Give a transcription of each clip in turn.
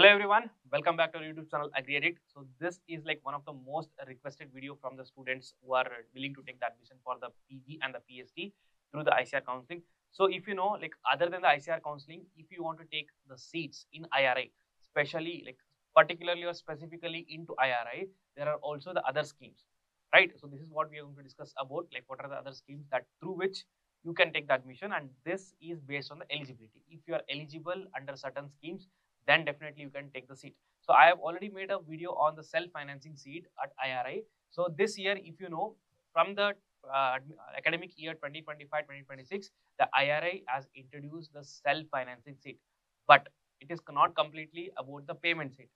Hello everyone, welcome back to our YouTube channel AgriAddict. So this is like one of the most requested video from the students who are willing to take the admission for the PG and the PhD through the ICAR counseling. So if you know like other than the ICAR counseling, if you want to take the seats in IARI, especially like particularly or specifically into IARI, there are also the other schemes, right? So this is what we are going to discuss about like what are the other schemes that through which you can take the admission and this is based on the eligibility. If you are eligible under certain schemes, then definitely you can take the seat. So I have already made a video on the self-financing seat at IARI. So this year, if you know, from the uh, academic year 2025-2026, the IARI has introduced the self-financing seat, but it is not completely about the payment seat.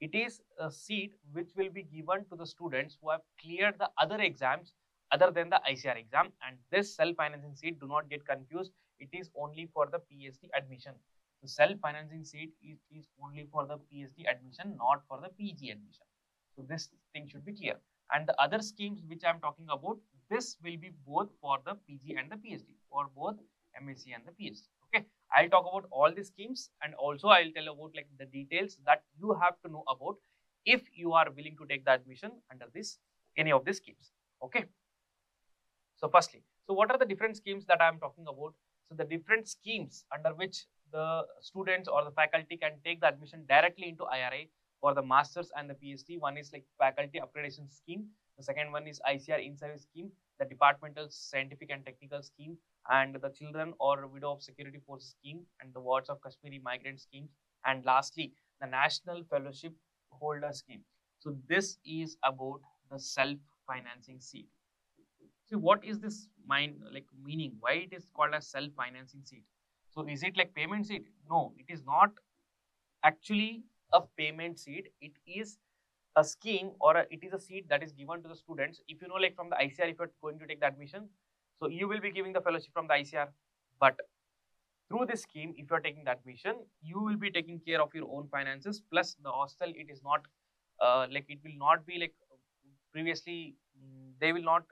It is a seat which will be given to the students who have cleared the other exams other than the ICAR exam and this self-financing seat do not get confused. It is only for the PhD admission. The self-financing seat is, is only for the PhD admission, not for the PG admission. So this thing should be clear. And the other schemes which I am talking about, this will be both for the PG and the PhD, for both MSc and the PhD. Okay, I'll talk about all the schemes and also I'll tell about like the details that you have to know about if you are willing to take the admission under this any of these schemes. Okay. So firstly, so what are the different schemes that I am talking about? So the different schemes under which the students or the faculty can take the admission directly into IARI for the masters and the PhD. One is like faculty upgradation scheme. The second one is ICAR in-service scheme, the departmental scientific and technical scheme, and the children or widow of security force scheme, and the wards of Kashmiri migrant schemes, and lastly, the national fellowship holder scheme. So this is about the self-financing seat. See what is this mind like meaning? Why it is called a self-financing seat? So is it like payment seat? No, it is not actually a payment seat. It is a scheme or a, it is a seat that is given to the students. If you know like from the ICAR, if you're going to take the admission, so you will be giving the fellowship from the ICAR. But through this scheme, if you're taking the admission, you will be taking care of your own finances plus the hostel. It is not uh, like it will not be like previously mm, they will not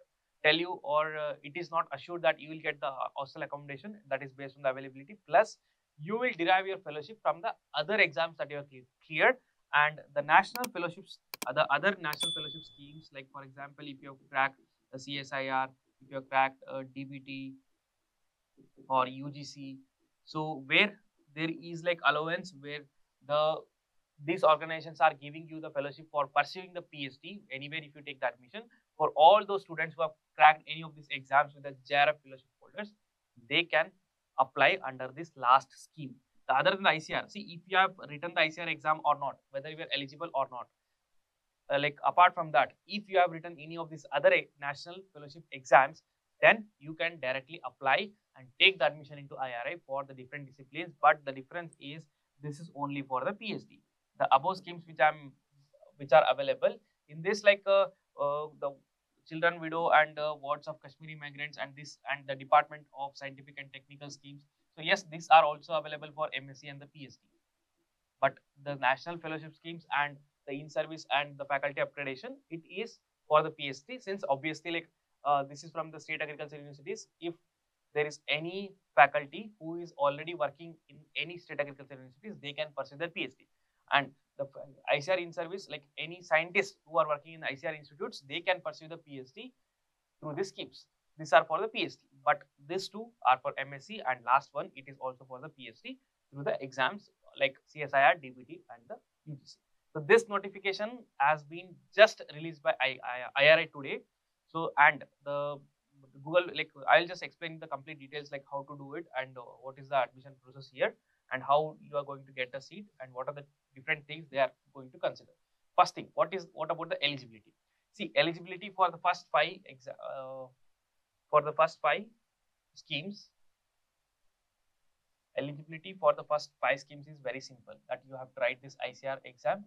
tell you or uh, it is not assured that you will get the uh, hostel accommodation that is based on the availability. Plus you will derive your fellowship from the other exams that you have cleared. And the national fellowships uh, other other national fellowship schemes like for example if you have cracked the CSIR if you have cracked uh, a DBT or UGC so where there is like allowance where the these organizations are giving you the fellowship for pursuing the PhD anywhere if you take the admission for all those students who have cracked any of these exams with the JRF fellowship holders, they can apply under this last scheme. The other than the ICAR, see if you have written the ICAR exam or not, whether you are eligible or not. Uh, like apart from that, if you have written any of these other national fellowship exams, then you can directly apply and take the admission into IARI for the different disciplines. But the difference is this is only for the PhD. The above schemes which I'm which are available in this like uh, uh, the children widow and uh, wards of Kashmiri migrants and this and the Department of Scientific and Technical Schemes. So yes, these are also available for MSc and the PhD. But the national fellowship schemes and the in-service and the faculty accreditation, it is for the PhD since obviously like uh, this is from the state agriculture universities. If there is any faculty who is already working in any state agriculture universities, they can pursue their PhD. And the ICAR in service, like any scientists who are working in ICAR institutes, they can pursue the PhD through these schemes. These are for the PhD, but these two are for MSc and last one, it is also for the PhD through the exams like CSIR, DBT and the UGC. So this notification has been just released by I, I, IARI today. So and the Google like I'll just explain the complete details like how to do it and uh, what is the admission process here and how you are going to get a seat and what are the different things they are going to consider. First thing, what is what about the eligibility? See, eligibility for the first five uh, for the first five schemes. Eligibility for the first five schemes is very simple. That you have to write this ICAR exam,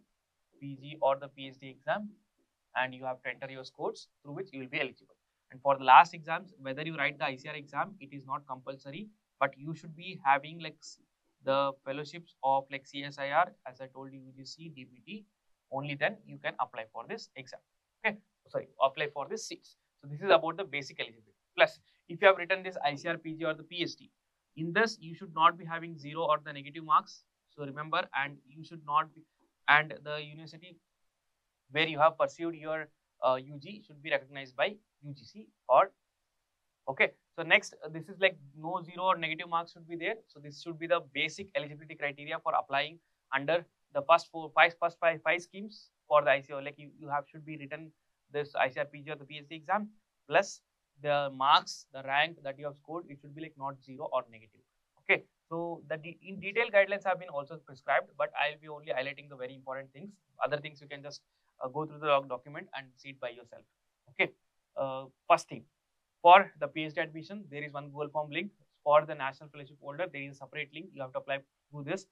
PG or the PhD exam, and you have to enter your scores through which you will be eligible. And for the last exams, whether you write the ICAR exam, it is not compulsory, but you should be having like the fellowships of like CSIR, as I told you, UGC, DBT, only then you can apply for this exam. Okay, sorry, apply for this seats. So this is about the basic eligibility. Plus, if you have written this ICAR, PG or the PhD, in this you should not be having zero or the negative marks. So remember, and you should not be and the university where you have pursued your uh, UG should be recognized by UGC or okay. So next, uh, this is like no zero or negative marks should be there. So this should be the basic eligibility criteria for applying under the first four, five, first five, five schemes for the ICO. Like you, you have should be written this ICAR PG or the PhD exam plus the marks, the rank that you have scored. It should be like not zero or negative. Okay. So the de in detail guidelines have been also prescribed, but I'll be only highlighting the very important things. Other things you can just uh, go through the document and see it by yourself. Okay. Uh, first thing, for the PhD admission, there is one Google form link. For the national fellowship holder, there is a separate link. You have to apply through this.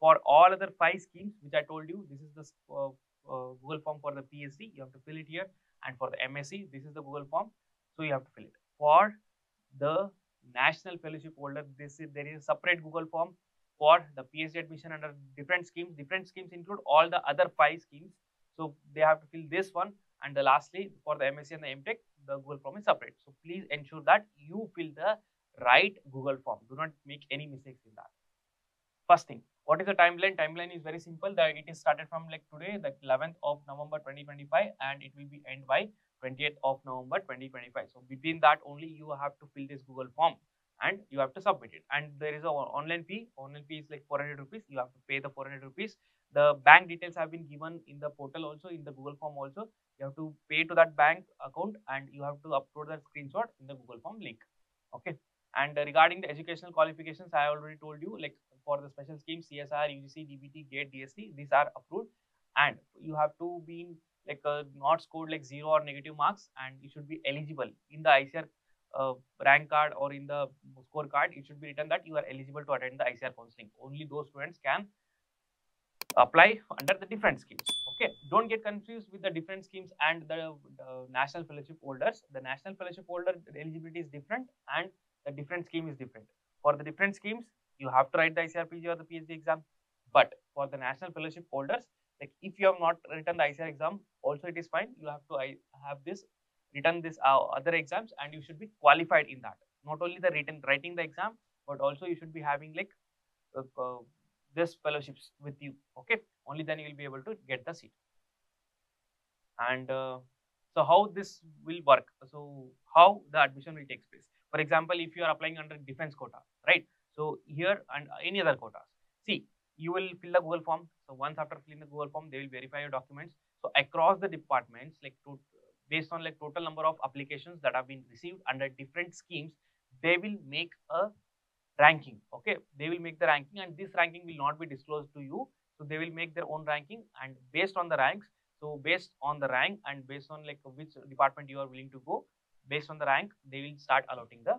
For all other five schemes, which I told you, this is the uh, uh, Google form for the PhD. You have to fill it here. And for the MSc, this is the Google form. So you have to fill it. For the national fellowship holder, this is there is a separate Google form for the PhD admission under different schemes. Different schemes include all the other five schemes. So they have to fill this one. And the lastly, for the MSc and the MTech, the Google form is separate. So please ensure that you fill the right Google form. Do not make any mistakes in that. First thing, what is the timeline? Timeline is very simple. The, it is started from like today, the 11th of November 2025, and it will be end by 28th of November 2025. So between that only you have to fill this Google form and you have to submit it. And there is a online fee. Online fee is like 400 rupees. You have to pay the 400 rupees. The bank details have been given in the portal also in the Google form also. You have to pay to that bank account and you have to upload that screenshot in the Google form link. Okay. And regarding the educational qualifications, I already told you like for the special scheme CSIR UGC, DBT, GATE, DST, these are approved and you have to be like uh, not scored like zero or negative marks and you should be eligible in the ICAR uh, rank card or in the score card it should be written that you are eligible to attend the ICAR counseling only those students can apply under the different schemes okay don't get confused with the different schemes and the, national fellowship holders. The national fellowship holder eligibility is different and the different scheme is different. For the different schemes you have to write the ICAR PG or the PhD exam. But for the national fellowship holders like if you have not written the ICAR exam also it is fine. You have to I have this written this uh, other exams and you should be qualified in that. Not only the written writing the exam but also you should be having like uh, uh, this fellowships with you okay? Only then you will be able to get the seat. And uh, so how this will work? So how the admission will take place? For example if you are applying under defense quota right? So here and any other quotas. See you will fill the google form. So once after filling the google form they will verify your documents. So across the departments like to, based on like total number of applications that have been received under different schemes they will make a ranking okay? They will make the ranking and this ranking will not be disclosed to you. So they will make their own ranking and based on the ranks so based on the rank and based on like which department you are willing to go based on the rank they will start allotting the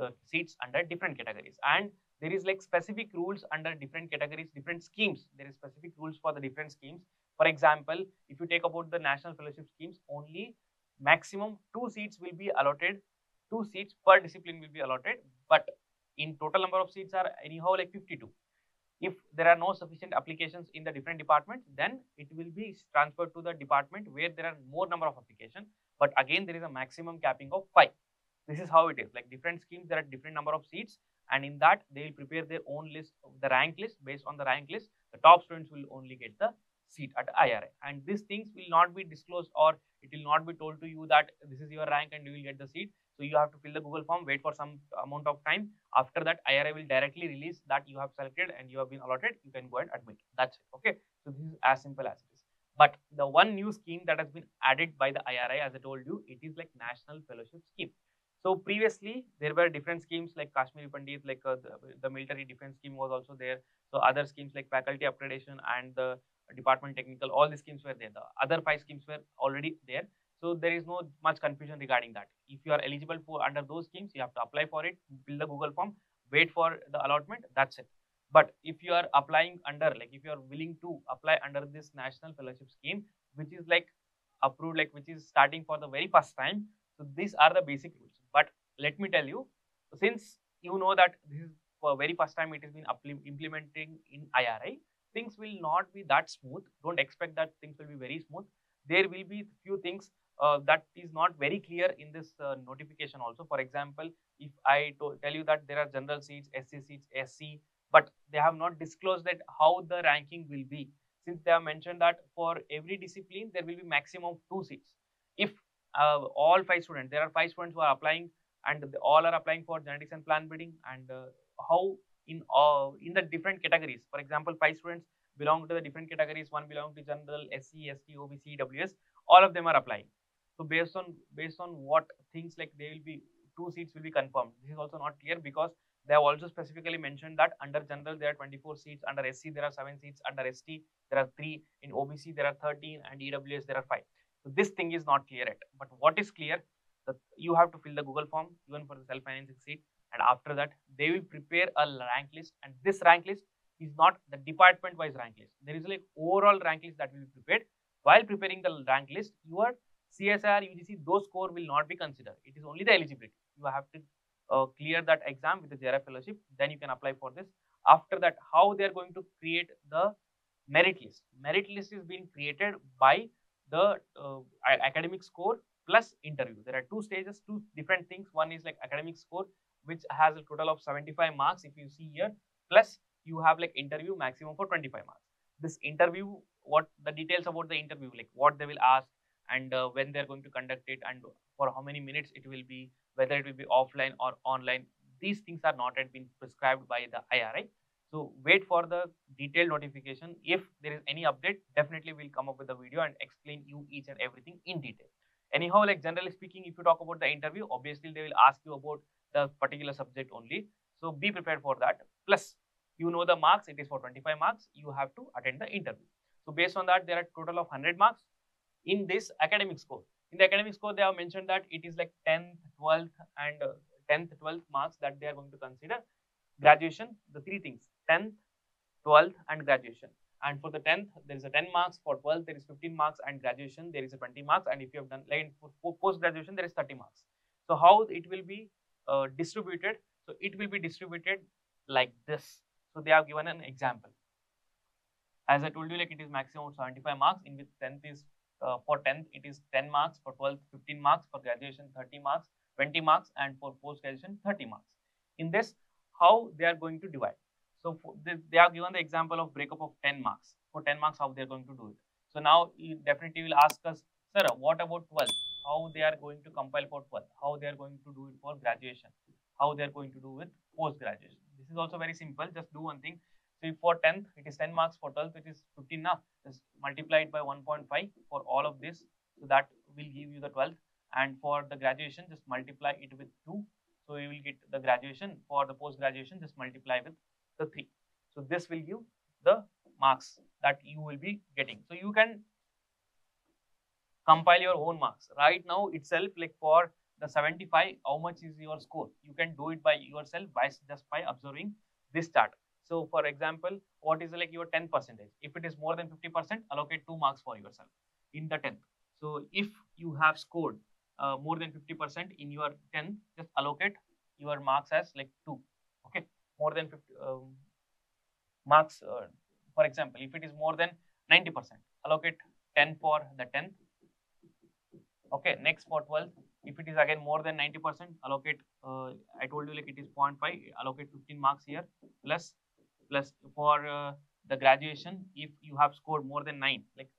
uh, seats under different categories. And there is like specific rules under different categories different schemes. There is specific rules for the different schemes. For example if you take about the national fellowship schemes only maximum two seats will be allotted two seats per discipline will be allotted but in total number of seats are anyhow like 52 if there are no sufficient applications in the different departments then it will be transferred to the department where there are more number of applications. But again there is a maximum capping of 5 this is how it is. Like different schemes there are different number of seats and in that they will prepare their own list the rank list. Based on the rank list the top students will only get the seat at IARI and these things will not be disclosed or it will not be told to you that this is your rank and you will get the seat so you have to fill the google form wait for some amount of time. After that IARI will directly release that you have selected and you have been allotted. You can go and admit. That's it. Okay? So this is as simple as it is. But the one new scheme that has been added by the IARI as I told you it is like national fellowship scheme. So previously there were different schemes like Kashmiri Pandit, like uh, the, the, military defense scheme was also there. So other schemes like faculty upgradation and the department technical, all the schemes were there. The other five schemes were already there. So there is no much confusion regarding that. If you are eligible for under those schemes, you have to apply for it, fill the Google form, wait for the allotment. That's it. But if you are applying under, like if you are willing to apply under this national fellowship scheme, which is like approved, like which is starting for the very first time. So these are the basic rules. But let me tell you, since you know that this is for very first time it has been implementing in IARI, things will not be that smooth. Don't expect that things will be very smooth. There will be few things uh, that is not very clear in this uh, notification also. For example, if I tell you that there are general seats, SC seats, SC, but they have not disclosed that how the ranking will be. since they have mentioned that for every discipline there will be maximum two seats. If uh, all five students, there are five students who are applying and all are applying for genetics and plant breeding and uh, how in uh, in the different categories. For example, five students belong to the different categories. One belong to general, SC, ST, OBC, EWS. All of them are applying. So based on based on what things like they will be two seats will be confirmed. This is also not clear because they have also specifically mentioned that under general there are 24 seats, under SC there are 7 seats, under ST there are 3, in OBC there are 13 and EWS there are 5. So this thing is not clear yet. But what is clear that you have to fill the Google form even for the self-financing seat and after that they will prepare a rank list and this rank list is not the department wise rank list. There is like overall rank list that will be prepared. While preparing the rank list, your CSIR, UGC, those score will not be considered. It is only the eligibility. You have to uh, clear that exam with the JRF fellowship, then you can apply for this. After that, how they are going to create the merit list. Merit list is being created by the uh, academic score plus interview. There are two stages, two different things. One is like academic score, which has a total of 75 marks if you see here, plus you have like interview maximum for 25 marks. This interview, what the details about the interview, like what they will ask and uh, when they're going to conduct it and for how many minutes it will be, whether it will be offline or online. These things are not yet been prescribed by the IARI. So wait for the detailed notification. If there is any update, definitely we'll come up with a video and explain you each and everything in detail. Anyhow, like generally speaking, if you talk about the interview, obviously they will ask you about the particular subject only. So be prepared for that. Plus, you know the marks, it is for 25 marks, you have to attend the interview. So based on that, there are total of 100 marks in this academic score. In the academic score, they have mentioned that it is like 10th, 12th and uh, 10th, 12th marks that they are going to consider. Graduation, the three things, 10th, 12th and graduation. And for the 10th, there is a 10 marks. For 12th, there is 15 marks. And graduation, there is a 20 marks. And if you have done, like for post graduation, there is 30 marks. So how it will be uh, distributed? So it will be distributed like this. So they have given an example. As I told you, like it is maximum 75 marks, in which 10th is uh, for 10th it is 10 marks, for 12th 15 marks, for graduation 30 marks, 20 marks, and for post graduation 30 marks. In this, how they are going to divide. So they, have given the example of breakup of 10 marks. For 10 marks, how they are going to do it. So now you definitely will ask us, sir, what about 12? How they are going to compile for 12? How they are going to do it for graduation? How they are going to do with post graduation? This is also very simple. Just do one thing. So for 10th, it is 10 marks. For 12th, it is 15 now. Just multiply it by 1.5 for all of this. So that will give you the 12th. And for the graduation, just multiply it with 2. So you will get the graduation. For the post graduation, just multiply with the 3. So this will give the marks that you will be getting. So you can compile your own marks. Right now itself, like for the 75, how much is your score? You can do it by yourself by just by observing this chart. So for example, what is like your 10 percentage? If it is more than 50%, allocate 2 marks for yourself in the 10th. So if you have scored uh, more than 50% in your 10th, just allocate your marks as like 2. Okay, more than 50 um, marks. Uh, for example, if it is more than 90%, allocate 10 for the 10th. Okay, next for 12th, if it is again more than 90%, allocate, uh, I told you like it is 0.5, allocate 15 marks here plus plus for uh, the graduation if you have scored more than 9 like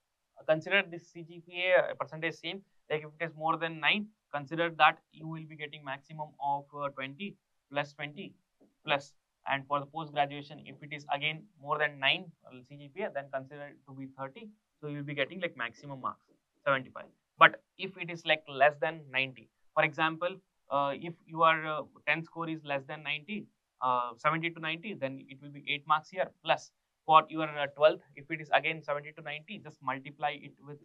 consider this CGPA percentage same like if it is more than 9 consider that you will be getting maximum of uh, 20 plus 20 plus. And for the post graduation if it is again more than 9 uh, CGPA then consider it to be 30 so you will be getting like maximum marks 75 but if it is like less than 90 for example uh, if your 10 uh, score is less than 90 uh, 70 to 90 then it will be 8 marks here. Plus for your uh, 12th if it is again 70 to 90 just multiply it with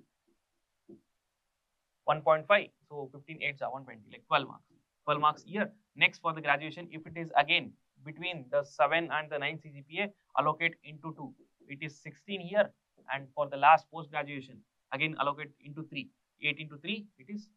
1.5 so 15 8 are 120 like 12 marks. 12 marks here. Next for the graduation if it is again between the 7 and the 9 CGPA allocate into 2 it is 16 here. And for the last post graduation again allocate into 3 8 into 3 it is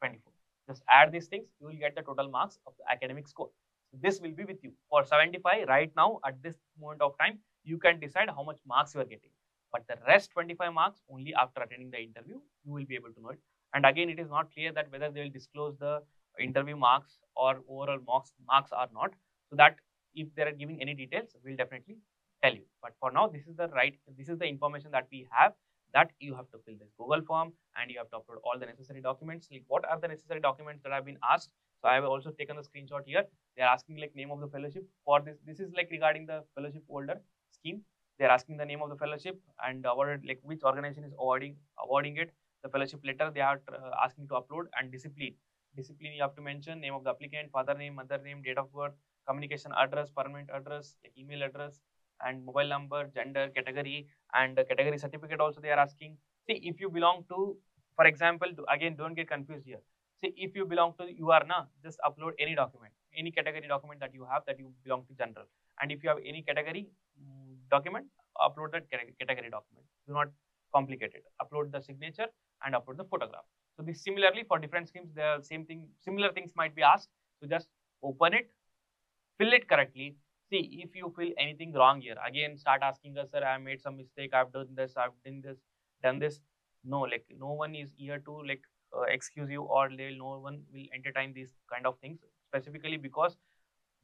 24 just add these things you will get the total marks of the academic score this will be with you. For 75, right now, at this moment of time, you can decide how much marks you are getting. But the rest 25 marks, only after attending the interview, you will be able to know it. And again, it is not clear that whether they will disclose the interview marks or overall marks, marks or not. So that if they are giving any details, we'll definitely tell you. But for now, this is the right, this is the information that we have that you have to fill this Google form and you have to upload all the necessary documents. Like what are the necessary documents that have been asked? So I have also taken the screenshot here. They are asking like name of the fellowship for this. This is like regarding the fellowship holder scheme. They are asking the name of the fellowship and awarded like which organization is awarding awarding it. The fellowship letter they are uh, asking to upload and discipline. Discipline you have to mention name of the applicant, father name, mother name, date of birth, communication address, permanent address, like email address, and mobile number, gender, category, and category certificate also they are asking. See, if you belong to, for example, again, don't get confused here. See, if you belong to you are na, just upload any document, any category document that you have that you belong to general. And if you have any category um, document, upload that category document. Do not complicate it. Upload the signature and upload the photograph. So this similarly for different schemes, the same thing, similar things might be asked. So just open it, fill it correctly, see if you feel anything wrong here again start asking us sir i made some mistake i've done this i've done this done this no like no one is here to like uh, excuse you or they will no one will entertain these kind of things specifically because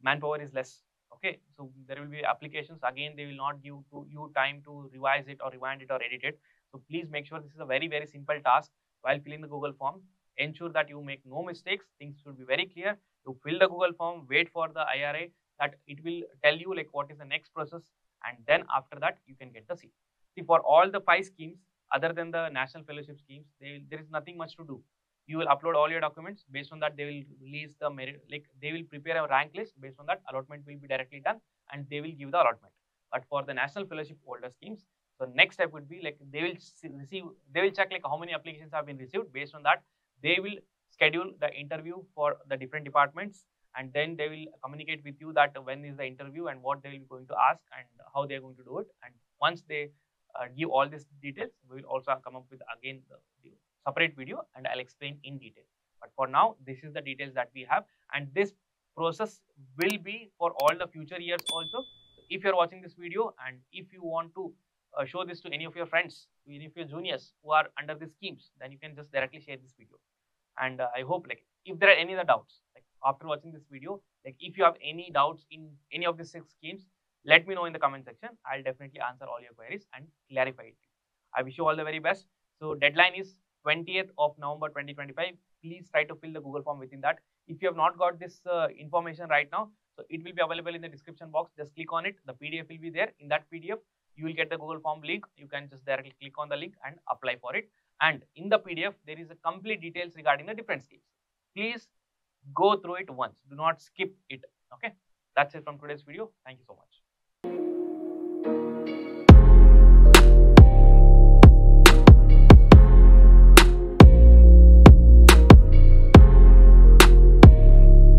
manpower is less okay? So there will be applications again they will not give to you time to revise it or rewind it or edit it. So please make sure this is a very very simple task while filling the google form. Ensure that you make no mistakes things should be very clear. You fill the google form wait for the IARI that it will tell you like what is the next process and then after that you can get the seat. See for all the five schemes other than the national fellowship schemes, they, there is nothing much to do. You will upload all your documents based on that they will release the merit like they will prepare a rank list based on that allotment will be directly done and they will give the allotment. But for the national fellowship holder schemes, the next step would be like they will receive they will check like how many applications have been received based on that they will schedule the interview for the different departments and then they will communicate with you that when is the interview and what they will be going to ask and how they are going to do it and once they give all these details. We will also come up with again the, the separate video and i'll explain in detail. But for now this is the details that we have and this process will be for all the future years also. If you're watching this video and if you want to uh, show this to any of your friends any of your juniors who are under these schemes then you can just directly share this video. And uh, i hope like if there are any other doubts like after watching this video. Like if you have any doubts in any of these six schemes, let me know in the comment section. I'll definitely answer all your queries and clarify it. I wish you all the very best. So deadline is 20th of November 2025. Please try to fill the Google form within that. If you have not got this uh, information right now, so it will be available in the description box. Just click on it. The PDF will be there. In that PDF, you will get the Google form link. You can just directly click on the link and apply for it. And in the PDF, there is a complete details regarding the different schemes. Please go through it once do not skip it okay that's it from today's video thank you so much